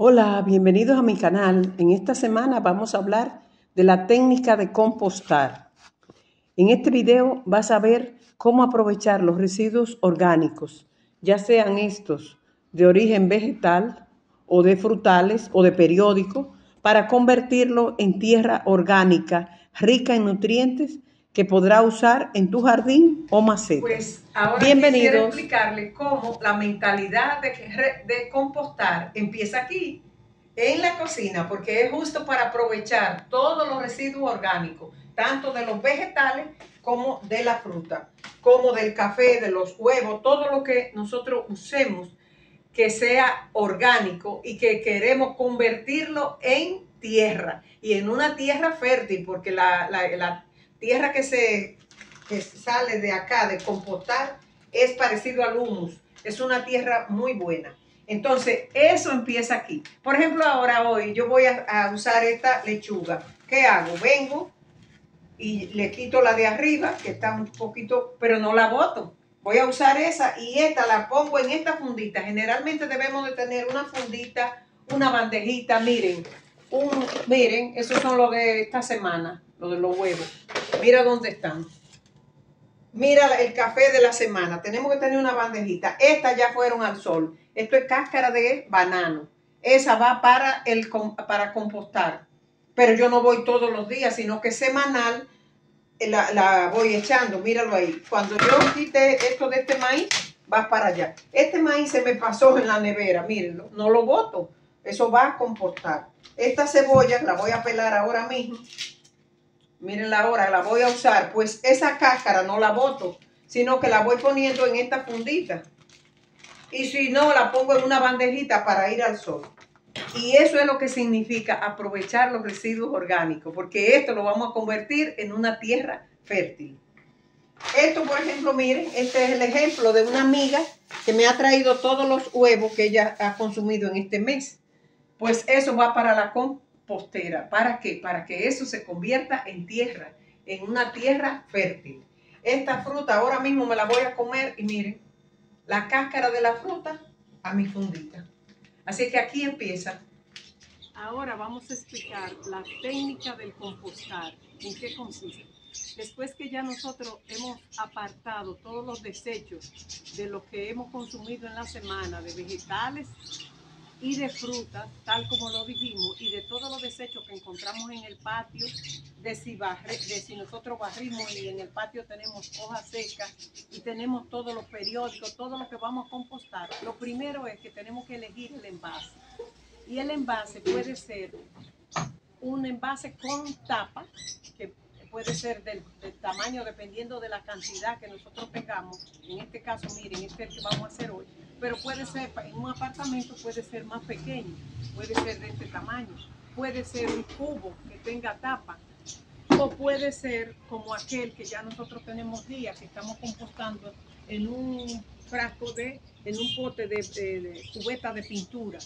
Hola, bienvenidos a mi canal. En esta semana vamos a hablar de la técnica de compostar. En este video vas a ver cómo aprovechar los residuos orgánicos, ya sean estos de origen vegetal o de frutales o de periódico, para convertirlo en tierra orgánica rica en nutrientes que podrá usar en tu jardín o maceta. Pues ahora Bienvenidos. quisiera explicarle cómo la mentalidad de, de compostar empieza aquí, en la cocina, porque es justo para aprovechar todos los residuos orgánicos, tanto de los vegetales como de la fruta, como del café, de los huevos, todo lo que nosotros usemos que sea orgánico y que queremos convertirlo en tierra y en una tierra fértil, porque la, la, la tierra que se que sale de acá de compostar es parecido al humus, es una tierra muy buena. Entonces, eso empieza aquí. Por ejemplo, ahora hoy yo voy a, usar esta lechuga. ¿Qué hago? Vengo y le quito la de arriba, que está un poquito, pero no la boto. Voy a usar esa y esta la pongo en esta fundita. Generalmente debemos de tener una fundita, una bandejita, miren. Un, miren, esos son los de esta semana, los de los huevos. Mira dónde están. Mira el café de la semana. Tenemos que tener una bandejita. Estas ya fueron al sol. Esto es cáscara de banano. Esa va para, el, para compostar. Pero yo no voy todos los días, sino que semanal la, la voy echando. Míralo ahí. Cuando yo quite esto de este maíz, va para allá. Este maíz se me pasó en la nevera. Mírenlo. No lo boto. Eso va a compostar. Esta cebolla la voy a pelar ahora mismo miren la hora, la voy a usar, pues esa cáscara no la boto, sino que la voy poniendo en esta fundita. Y si no, la pongo en una bandejita para ir al sol. Y eso es lo que significa aprovechar los residuos orgánicos, porque esto lo vamos a convertir en una tierra fértil. Esto, por ejemplo, miren, este es el ejemplo de una amiga que me ha traído todos los huevos que ella ha consumido en este mes. Pues eso va para la compra postera. ¿Para qué? Para que eso se convierta en tierra, en una tierra fértil. Esta fruta ahora mismo me la voy a comer y miren, la cáscara de la fruta a mi fundita. Así que aquí empieza. Ahora vamos a explicar la técnica del compostar. ¿En qué consiste? Después que ya nosotros hemos apartado todos los desechos de lo que hemos consumido en la semana, de vegetales, y de frutas, tal como lo dijimos, y de todos los desechos que encontramos en el patio, de si, barre, de si nosotros barrimos y en el patio tenemos hojas secas y tenemos todos los periódicos, todo lo que vamos a compostar, lo primero es que tenemos que elegir el envase. Y el envase puede ser un envase con tapa, que puede ser del, del, tamaño dependiendo de la cantidad que nosotros tengamos. En este caso, miren, este es el que vamos a hacer hoy pero puede ser, en un apartamento puede ser más pequeño, puede ser de este tamaño, puede ser un cubo que tenga tapa, o puede ser como aquel que ya nosotros tenemos días que estamos compostando en un frasco de, en un pote de, cubeta de pintura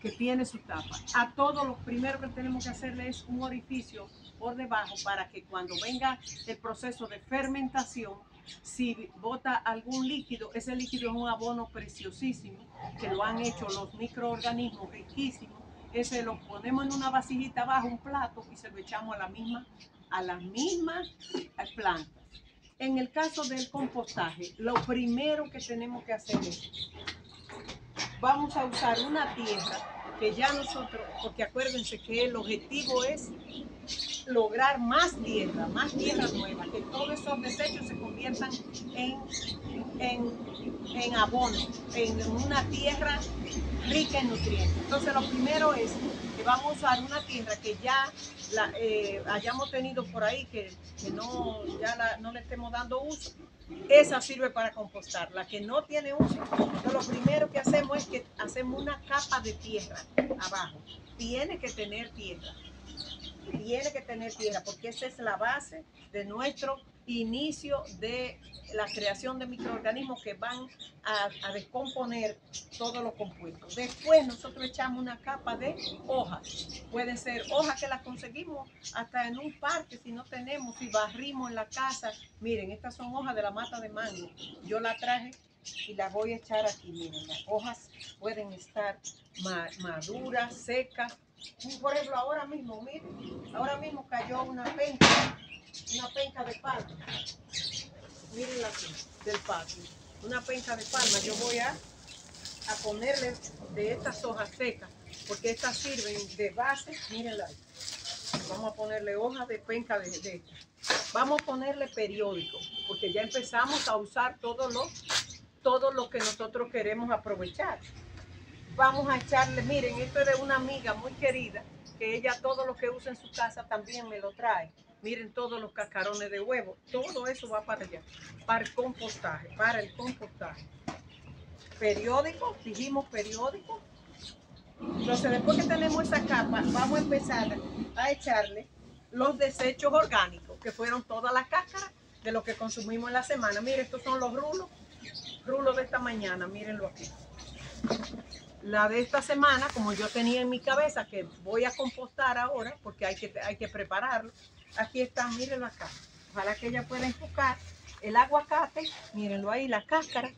que tiene su tapa. A todos los primeros que tenemos que hacerle es un orificio por debajo para que cuando venga el proceso de fermentación si bota algún líquido, ese líquido es un abono preciosísimo, que lo han hecho los microorganismos riquísimos, ese lo ponemos en una vasijita abajo, un plato, y se lo echamos a la misma, a las mismas plantas. En el caso del compostaje, lo primero que tenemos que hacer es, vamos a usar una tierra que ya nosotros, porque acuérdense que el objetivo es lograr más tierra, más tierra nueva, que todos esos desechos se conviertan en, en, en abono, en una tierra rica en nutrientes. Entonces lo primero es que vamos a usar una tierra que ya eh, hayamos tenido por ahí, que, que no, ya no le estemos dando uso. Esa sirve para compostar. La que no tiene uso, lo primero que hacemos es que hacemos una capa de tierra abajo. Tiene que tener tierra tiene que tener tierra porque esa es la base de nuestro inicio de la creación de microorganismos que van a, descomponer todos los compuestos. Después nosotros echamos una capa de hojas. Pueden ser hojas que las conseguimos hasta en un parque si no tenemos, si barrimos en la casa. Miren, estas son hojas de la mata de mango. Yo la traje y las voy a echar aquí. Miren, las hojas pueden estar ma- maduras, secas. Por ejemplo, ahora mismo, miren, ahora mismo cayó una penca, una penca de palma. Miren aquí, del patio. Una penca de palma. Yo voy a, a ponerle de estas hojas secas, porque estas sirven de base. Mírenla ahí. Vamos a ponerle hojas de penca de, de. Vamos a ponerle periódico, porque ya empezamos a usar todo lo, todo lo que nosotros queremos aprovechar. Vamos a echarle, miren, esto es de una amiga muy querida, que ella todo lo que usa en su casa también me lo trae. Miren todos los cascarones de huevo, todo eso va para allá, para el compostaje, para el compostaje. Periódico, dijimos periódico. Entonces, después que tenemos esa capa, vamos a empezar a echarle los desechos orgánicos, que fueron todas las cáscaras de lo que consumimos en la semana. Miren, estos son los rulos, rulos de esta mañana, mírenlo aquí. La de esta semana, como yo tenía en mi cabeza que voy a compostar ahora, porque hay que, hay que prepararlo, aquí está, mírenlo acá. Ojalá que ella pueda enfocar el aguacate, mírenlo ahí, la cáscara.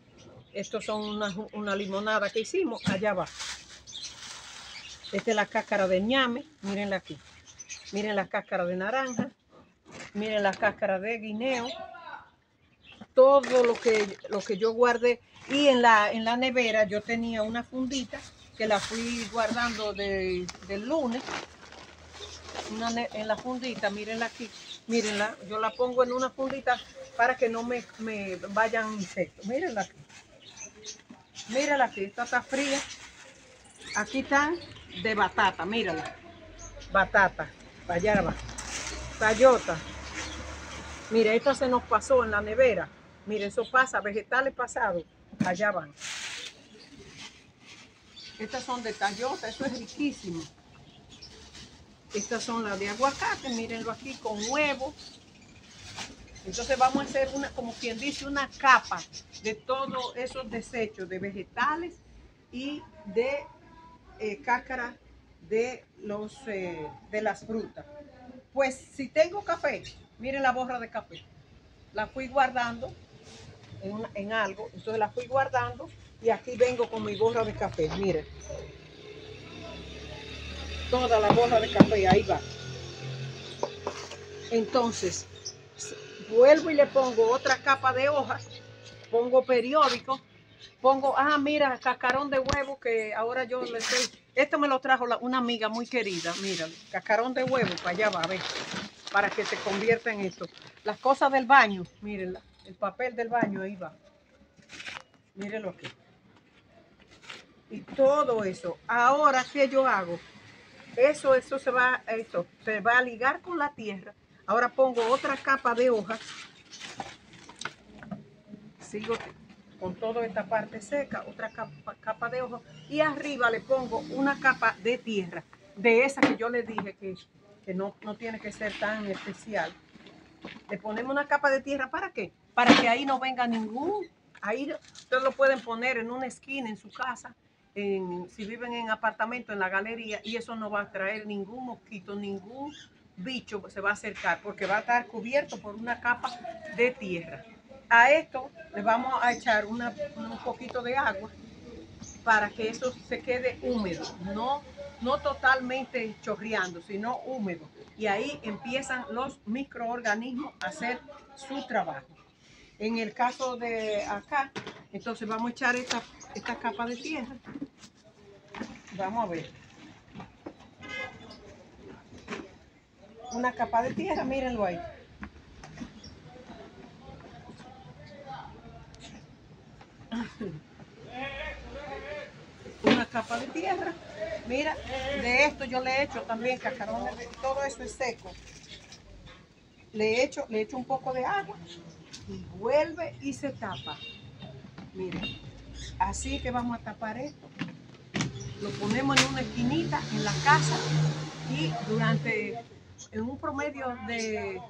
Estos son una, una limonada que hicimos, allá va. Esta es la cáscara de ñame, mírenla aquí. Miren la cáscara de naranja, miren la cáscara de guineo, todo lo que, lo que yo guardé. Y en la, en la nevera yo tenía una fundita que la fui guardando de- del lunes. En la fundita, mírenla aquí, mírenla, yo la pongo en una fundita para que no me, me vayan insectos. Mírenla aquí. Mírenla aquí, esta está fría. Aquí están de batata, mírala. Batata, va. Tayota. Mire, esto se nos pasó en la nevera. Mire, eso pasa, vegetales pasados, allá van. Estas son de tayota, eso es riquísimo. Estas son las de aguacate, mírenlo aquí con huevo. Entonces vamos a hacer una, como quien dice, una capa de todos esos desechos de vegetales y de eh, cáscara de, los, eh, de las frutas. Pues si tengo café, miren la borra de café. La fui guardando en, en algo, entonces la fui guardando y aquí vengo con mi borra de café, miren. Toda la borra de café, ahí va. Entonces, vuelvo y le pongo otra capa de hojas, pongo periódico, pongo, ah, mira, cascarón de huevo que ahora yo le estoy, esto me lo trajo una amiga muy querida, mira, cascarón de huevo, para allá va, a ver, para que se convierta en esto. Las cosas del baño, mírenla, el papel del baño, ahí va. Mírenlo aquí. Y todo eso. Ahora, ¿qué yo hago? Eso, eso se va, eso, se va a ligar con la tierra. Ahora pongo otra capa de hojas. Sigo con toda esta parte seca, otra capa, capa de hojas. Y arriba le pongo una capa de tierra, de esa que yo le dije que, que no, no tiene que ser tan especial. Le ponemos una capa de tierra, ¿para qué? Para que ahí no venga ningún, ahí ustedes lo pueden poner en una esquina en su casa, si viven en apartamento, en la galería, y eso no va a traer ningún mosquito, ningún bicho se va a acercar, porque va a estar cubierto por una capa de tierra. A esto le vamos a echar un poquito de agua para que eso se quede húmedo, no, no totalmente chorreando, sino húmedo. Y ahí empiezan los microorganismos a hacer su trabajo. En el caso de acá, entonces vamos a echar esta, esta capa de tierra. Vamos a ver. Una capa de tierra, mírenlo ahí. Una capa de tierra. Mira, de esto yo le echo también cascarones, todo eso es seco. Le echo, le echo un poco de agua y vuelve y se tapa. Miren, así que vamos a tapar esto. Lo ponemos en una esquinita en la casa y durante, en un promedio de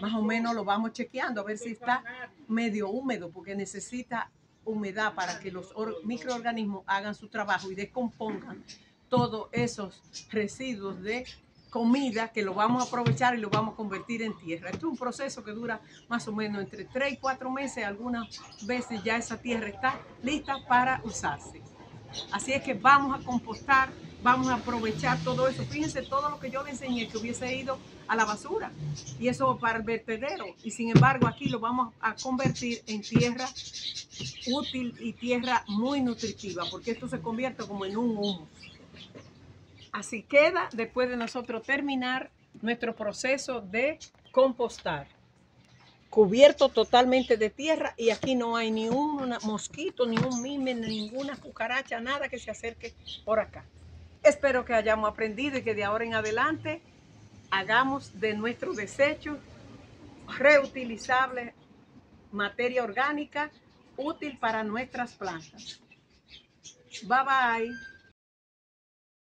más o menos lo vamos chequeando a ver si está medio húmedo porque necesita humedad para que los or- microorganismos hagan su trabajo y descompongan todos esos residuos de comida que lo vamos a aprovechar y lo vamos a convertir en tierra. Esto es un proceso que dura más o menos entre 3 y 4 meses. Algunas veces ya esa tierra está lista para usarse. Así es que vamos a compostar, vamos a aprovechar todo eso. Fíjense todo lo que yo le enseñé que hubiese ido a la basura y eso para el vertedero. Y sin embargo aquí lo vamos a convertir en tierra útil y tierra muy nutritiva porque esto se convierte como en un humus. Así queda después de nosotros terminar nuestro proceso de compostar. Cubierto totalmente de tierra y aquí no hay ni un mosquito, ni un mime, ninguna cucaracha, nada que se acerque por acá. Espero que hayamos aprendido y que de ahora en adelante hagamos de nuestro desecho reutilizable materia orgánica útil para nuestras plantas. Bye bye.